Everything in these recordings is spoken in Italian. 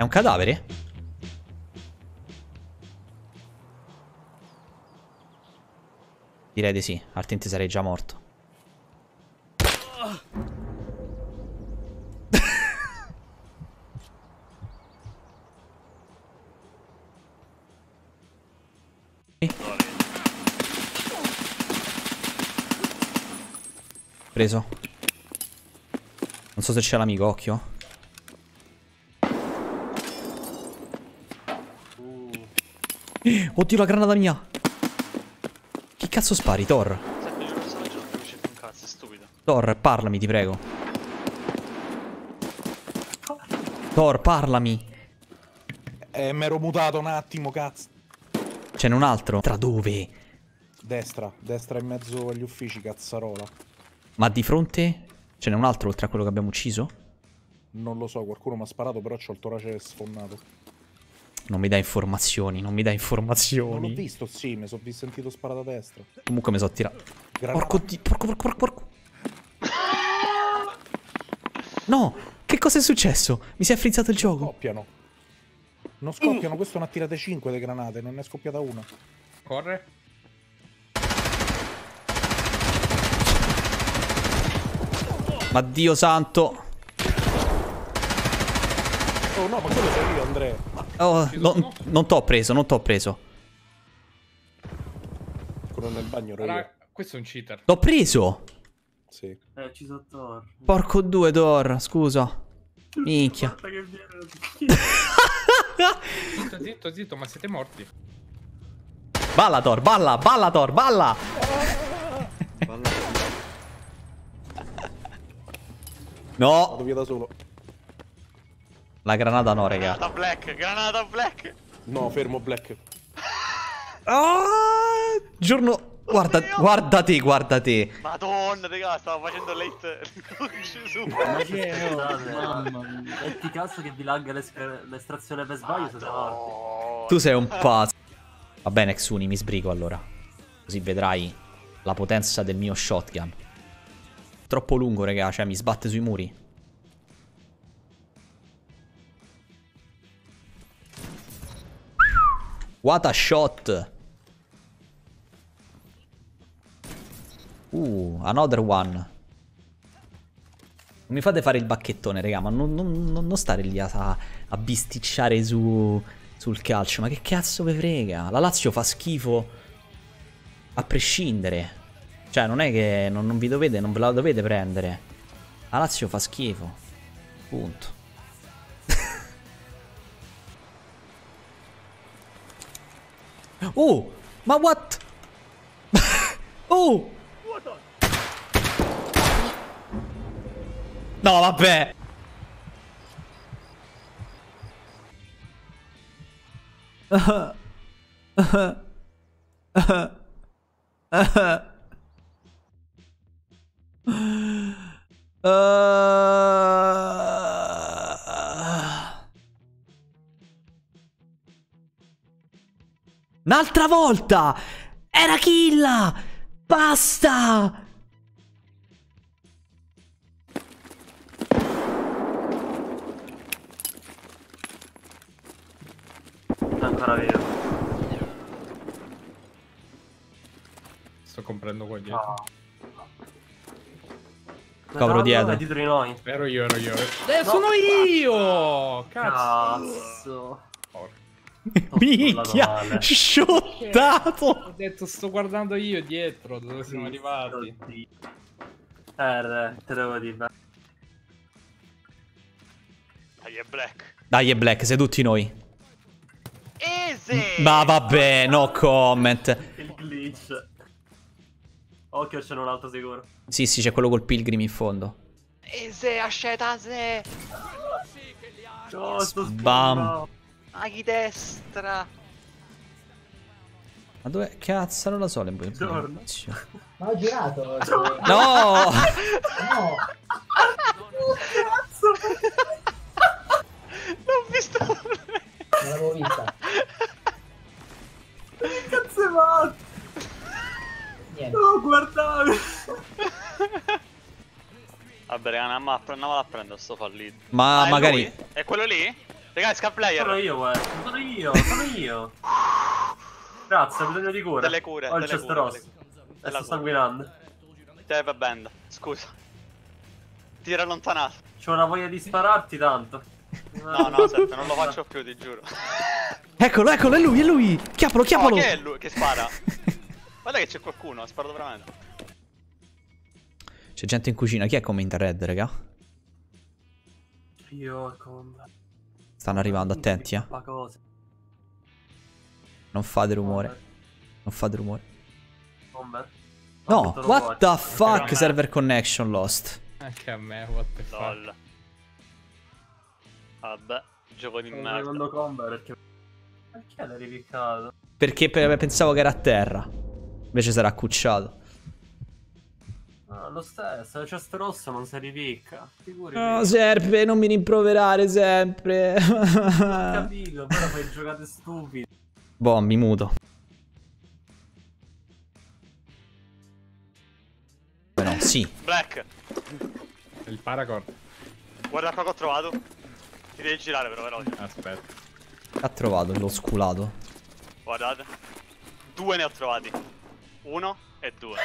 È un cadavere? Direi di sì, altrimenti sarei già morto. Preso. Non so se c'è l'amico, occhio. Oddio, la granata mia. Che cazzo spari, Thor? Senti, io non so già non c'è un cazzo, è stupido. Thor, parlami, ti prego. Thor, parlami. Eh, mi ero mutato un attimo, cazzo. Ce n'è un altro. Tra dove? Destra, destra in mezzo agli uffici, cazzarola. Ma di fronte? Ce n'è un altro oltre a quello che abbiamo ucciso? Non lo so, qualcuno mi ha sparato, però c'ho il torace sfondato. Non mi dà informazioni, non mi dà Non l'ho informazioni. visto, sì, mi sono sentito sparato a destra. Comunque mi sono tirato. Granata. Porco di... Porco, porco, porco, porco. No! Che cosa è successo? Mi si è frizzato il gioco. Scoppiano. Non scoppiano, questo ne ha tirate 5 le granate, non ne è scoppiata una. Corre. Ma Dio santo. Oh no, ma quello sei io, Andrea. Oh, non, non t'ho preso, non t'ho preso. Quello nel bagno. Allora, questo è un cheater. L'ho preso! Sì. Eh, ci sono Thor. Porco due, Thor, scusa. Minchia. Zitto, zitto, zitto, ma siete morti. Balla, Thor, balla, balla, Thor, balla! Vado No, via da solo. La granata no, raga. Granata black, granata black. No, fermo Black. Ah, giorno... Guarda, guarda te, guarda te. Madonna, raga, stavo facendo late. Gesù. Ma che Scusate, mamma mia. E ti cazzo che vi lagga l'estrazione per sbaglio morti. Oh, Tu sei un pazzo. Va bene, Xuni, mi sbrigo allora. Così vedrai la potenza del mio shotgun. Troppo lungo, raga, cioè mi sbatte sui muri. What a shot! Uh, another one. Non mi fate fare il bacchettone, raga, ma non, non- non- stare lì a, a bisticciare su, sul calcio. Ma che cazzo vi frega? La Lazio fa schifo a prescindere. Cioè, non è che non, non vi dovete, non ve la dovete prendere. La Lazio fa schifo. Punto. Oh! Ma what? oh! No, vabbè. Un'altra volta! Era Killa! Basta! Ancora vivo. Sto comprando qua dietro. No. Cavolo dietro. Dietro di noi. Ero io, ero io. Eh, sono io! Cazzo. Cazzo. Minchia! Sciottato! Ho detto sto guardando io dietro, dove siamo arrivati. Re, te devo dire. Dai, è black. Dai, è Black, sei tutti noi. Easy. Ma vabbè, no comment. Il glitch. Occhio, c'è un altro sicuro. Sì, sì, c'è quello col pilgrim in fondo. Easy, ascetase. No, sto Bam. Aghi destra. Ma dove cazzo non la so le Giorno. Ma ho girato. No! No, L'ho visto. non l'avevo vista. Che cazzo è fatto? Niente. No, guardate. Vabbè, raga, andiamo a, prendere sto fallito. Ma Ah, è magari... lui? È quello lì? Raga, scap player. Sono io, guarda. Sono io, sono io. Grazie, ho bisogno di cura. Delle cure, Ho il delle chest Della sto sanguinando. Te va band. Scusa. Ti ero allontanato. C'ho una voglia di spararti tanto. No, no, aspetta, non lo faccio più, ti giuro. Eccolo, eccolo, è lui, è lui. Chiappalo, No, chiappalo. che è lui che spara? Guarda che c'è qualcuno, ha sparato veramente. C'è gente in cucina. Chi è commenta red, raga? Io con... Stanno arrivando, attenti, eh. Non fate rumore. Non fate rumore. No, what the fuck? Server connection lost. Anche a me, what the fuck. Vabbè, gioco di merda. secondo combo perché... Perché l'hai ripiccato? Perché pe- pensavo che era a terra. Invece sarà accucciato. No, lo stesso, il chest rosso non si ripicca. Figurati. No, Serpe, non mi rimproverare sempre. Ho capito, però fai giocate stupide. boh, mi muto. No, sì. Black, Il paracord. guarda qua che ho trovato. Ti devi girare però veloce. Aspetta. Ha trovato l'ho sculato. Guardate. Due ne ho trovati. Uno e due.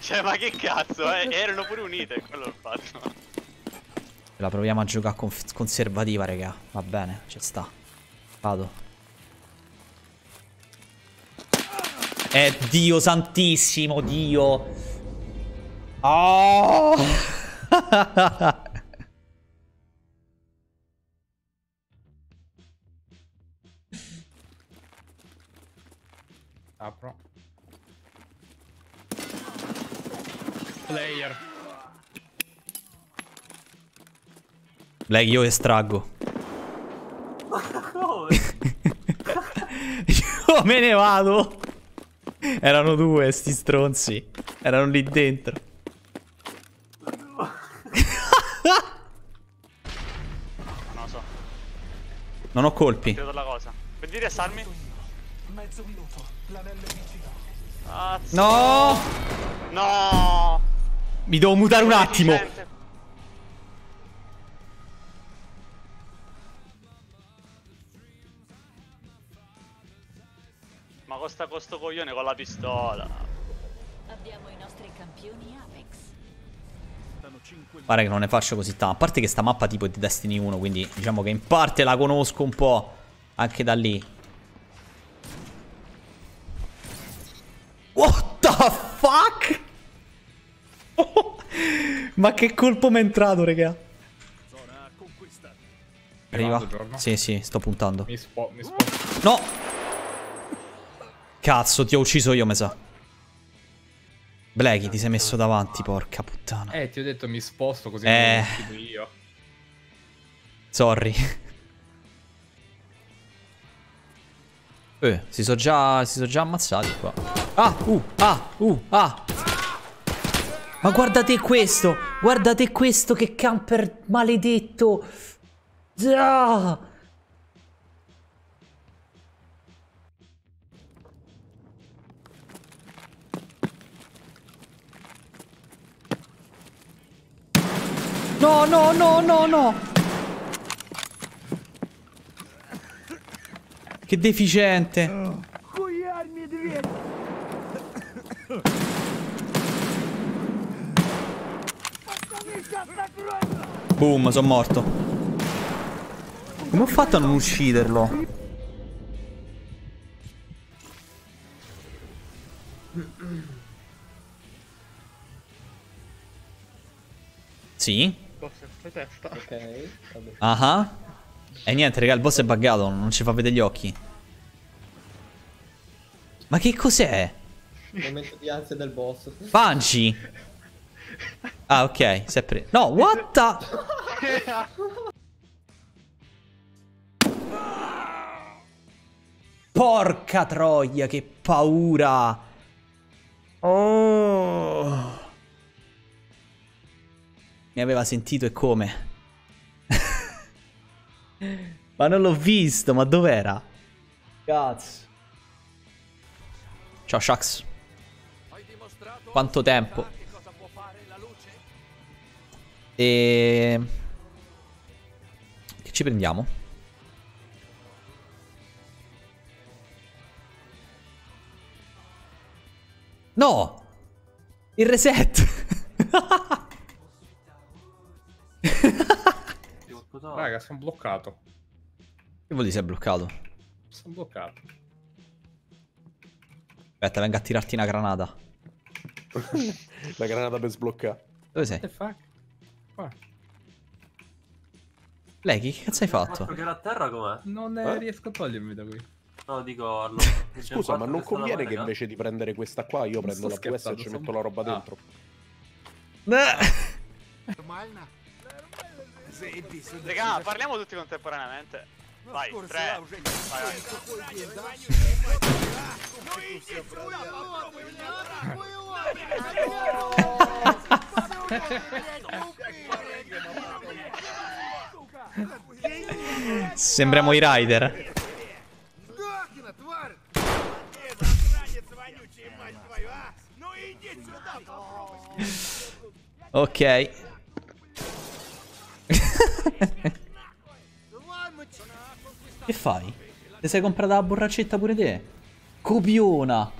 cioè, ma che cazzo, eh? Erano pure unite, quello l'ho fatto. La proviamo a giocare conf- conservativa, raga. Va bene, ci sta. Vado. Eh, Dio santissimo, Dio. Oh! Apro. Player. Lei, io estraggo. Io me ne vado. Erano due, sti stronzi. Erano lì dentro. Non lo so. Non ho colpi. Tiro la cosa. Per dire salmi. Mezzo minuto, l'anello. Cazzo. No! No! Mi devo mutare un attimo. Ma costa questo coglione con la pistola. Abbiamo i nostri campioni Apex. Pare che non ne faccio così tanto. A parte che sta mappa tipo è di Destiny 1, quindi diciamo che in parte la conosco un po'. Anche da lì. Fuck? Ma che colpo mi è entrato, raga? Arriva. Sì, sì, sto puntando. Mi spo... Mi spo... No! Cazzo, ti ho ucciso io, me sa. Blacky, ti sei messo davanti, porca puttana. Eh, ti ho detto mi sposto così Eh. mi uccido io. Sorry. Eh, si sono già, si sono già ammazzati qua. Ah, uh, ah, uh, ah. Ma guardate questo, guardate questo che camper maledetto. Ah. No, no, no, no, no. Che deficiente. Boom, sono morto. Come ho fatto a non ucciderlo? Sì? Ok. Ah ah. E niente, raga, il boss è buggato, non ci fa vedere gli occhi. Ma che cos'è? Momento di ansia del boss. Banshee? Ah, ok, preso. No, what the... Porca troia, che paura. Oh. Mi aveva sentito e come? ma non l'ho visto, ma dov'era? Cazzo. Ciao, Shax. Quanto tempo? E... Ci prendiamo. No! Il reset! Raga, sono bloccato. Che vuol dire sei bloccato? Sono bloccato. Aspetta, venga a tirarti una granata. La granata per sbloccare. Dove sei? What the fuck? Qua. Lei, che cazzo hai fatto? Che era a terra com'è? Non Eh? riesco a togliermi da qui. No, dico allo... Scusa, ma non conviene che invece di prendere questa qua io prendo sto la PS e ci sono- metto la roba Ah. dentro? Raga, parliamo tutti contemporaneamente. Vai, tre. Vai, vai. Sembriamo i rider. Ok. che fai? Ti sei comprata la borraccetta pure te? Copiona.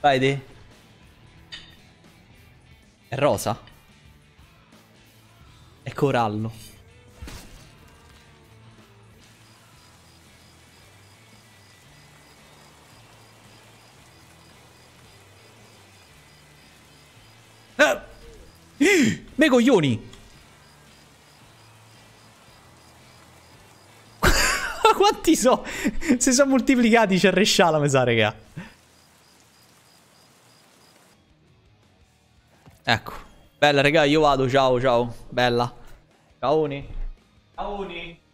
Vai te. È rosa? È corallo. Ah! Coglioni! Quanti so? Si sono moltiplicati, c'è resciala, mi sa, raga. Ecco. Bella, raga, io vado, ciao, ciao. Bella. Ciao. Ciao.